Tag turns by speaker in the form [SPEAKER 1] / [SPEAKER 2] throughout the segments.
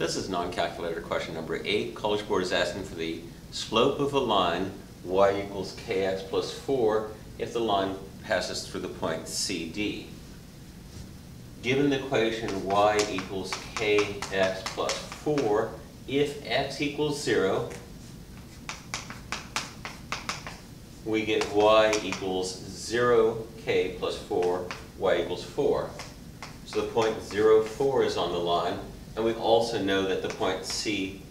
[SPEAKER 1] This is non-calculator question number eight. College Board is asking for the slope of a line y equals kx plus 4 if the line passes through the point CD. Given the equation y equals kx plus 4, if x equals 0, we get y equals 0k plus 4, y equals 4. So the point 0, 4 is on the line, and we also know that the point C,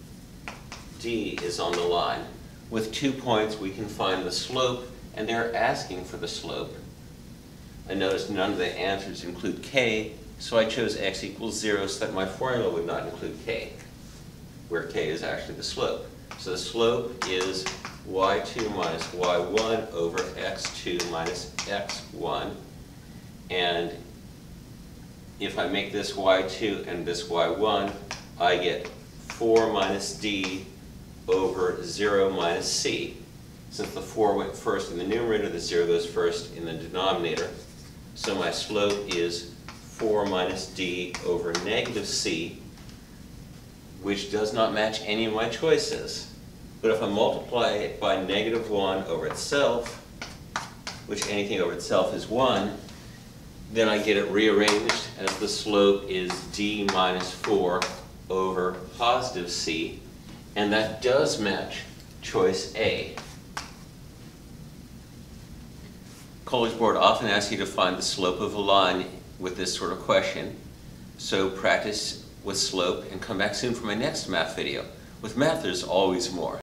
[SPEAKER 1] D is on the line. With two points, we can find the slope, and they're asking for the slope. I notice none of the answers include k, so I chose x equals 0 so that my formula would not include k, where k is actually the slope. So the slope is y2 minus y1 over x2 minus x1. And if I make this y2 and this y1, I get 4 minus d over 0 minus c. Since the 4 went first in the numerator, the 0 goes first in the denominator. So my slope is 4 minus d over negative c, which does not match any of my choices. But if I multiply it by negative 1 over itself, which anything over itself is 1, then I get it rearranged as the slope is d minus 4 over positive c, and that does match choice A. College Board often asks you to find the slope of a line with this sort of question, so practice with slope and come back soon for my next math video. With math, there's always more.